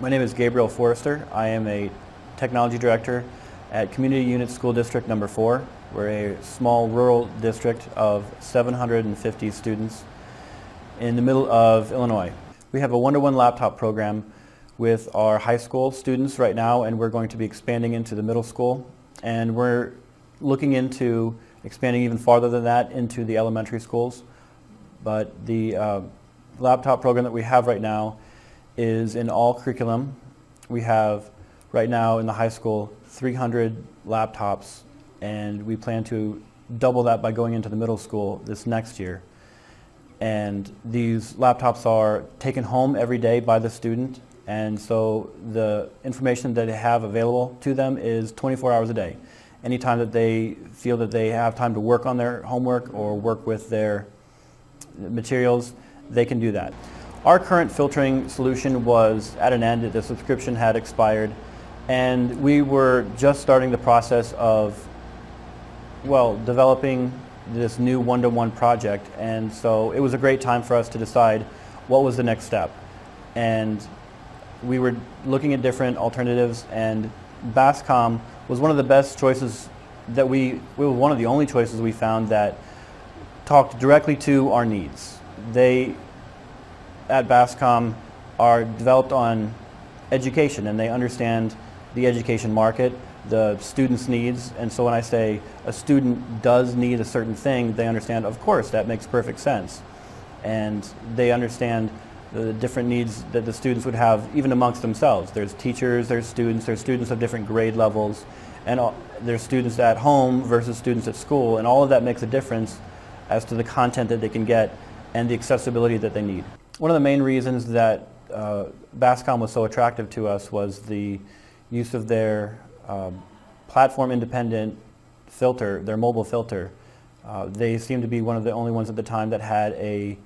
My name is Gabriel Forrester. I am a technology director at Community Unit School District number 4. We're a small rural district of 750 students in the middle of Illinois. We have a one-to-one laptop program with our high school students right now and we're going to be expanding into the middle school and we're looking into expanding even farther than that into the elementary schools. But the uh, laptop program that we have right now is in all curriculum. We have right now in the high school 300 laptops and we plan to double that by going into the middle school this next year. And these laptops are taken home every day by the student and so the information that they have available to them is 24 hours a day. Anytime that they feel that they have time to work on their homework or work with their materials, they can do that. Our current filtering solution was at an end. The subscription had expired. And we were just starting the process of, well, developing this new one-to-one project. And so it was a great time for us to decide what was the next step. And we were looking at different alternatives and Bascom was one of the best choices that we, we were one of the only choices we found that talked directly to our needs. They at Bascom are developed on education and they understand the education market, the student's needs, and so when I say a student does need a certain thing, they understand, of course, that makes perfect sense. And they understand the different needs that the students would have even amongst themselves. There's teachers, there's students, there's students of different grade levels, and there's students at home versus students at school, and all of that makes a difference as to the content that they can get and the accessibility that they need. One of the main reasons that uh, Bascom was so attractive to us was the use of their uh, platform independent filter, their mobile filter. Uh, they seemed to be one of the only ones at the time that had a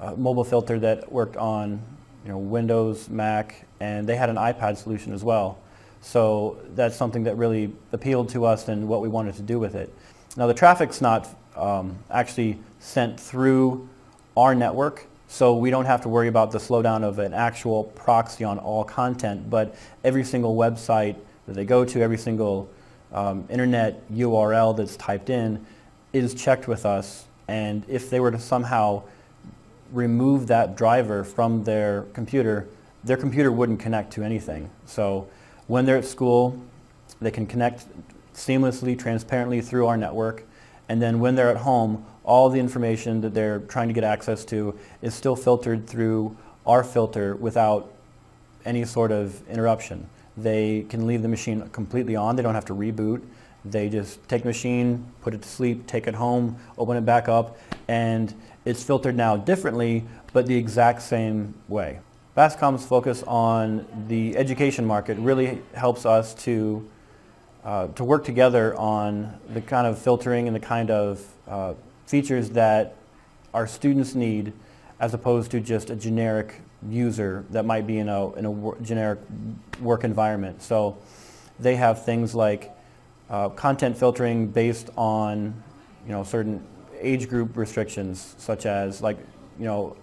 uh, mobile filter that worked on you know, Windows, Mac, and they had an iPad solution as well. So that's something that really appealed to us and what we wanted to do with it. Now the traffic's not um, actually sent through our network. So we don't have to worry about the slowdown of an actual proxy on all content, but every single website that they go to, every single um, internet URL that's typed in is checked with us. And if they were to somehow remove that driver from their computer, their computer wouldn't connect to anything. So when they're at school, they can connect seamlessly, transparently through our network. And then when they're at home, all the information that they're trying to get access to is still filtered through our filter without any sort of interruption. They can leave the machine completely on. They don't have to reboot. They just take the machine, put it to sleep, take it home, open it back up, and it's filtered now differently, but the exact same way. Bascom's focus on the education market really helps us to, uh, to work together on the kind of filtering and the kind of uh, features that our students need as opposed to just a generic user that might be in a, in a generic work environment. So they have things like uh, content filtering based on you know, certain age group restrictions, such as like, you know,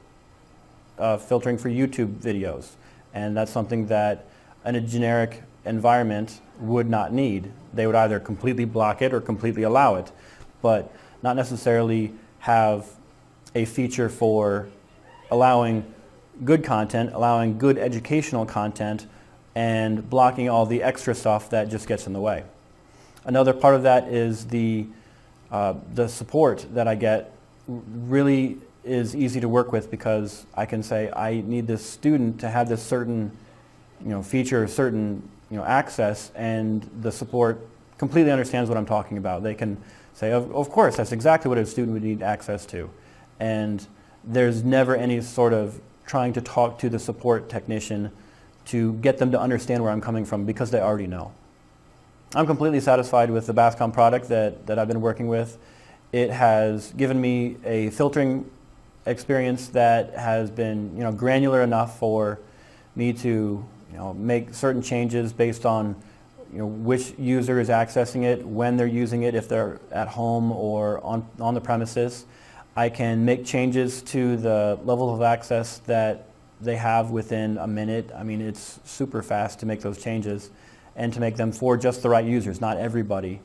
uh, filtering for YouTube videos. And that's something that in a generic environment would not need. They would either completely block it or completely allow it. But not necessarily have a feature for allowing good content, allowing good educational content, and blocking all the extra stuff that just gets in the way. Another part of that is the, uh, the support that I get really is easy to work with because I can say I need this student to have this certain you know, feature, certain you know, access, and the support completely understands what I'm talking about. They can say, of, of course, that's exactly what a student would need access to. And there's never any sort of trying to talk to the support technician to get them to understand where I'm coming from because they already know. I'm completely satisfied with the Bascom product that, that I've been working with. It has given me a filtering experience that has been you know, granular enough for me to you know, make certain changes based on you know, which user is accessing it, when they're using it, if they're at home or on, on the premises. I can make changes to the level of access that they have within a minute. I mean, it's super fast to make those changes and to make them for just the right users, not everybody.